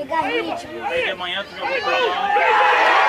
pegar ritmo. Aí de manhã tu jogou pra lá.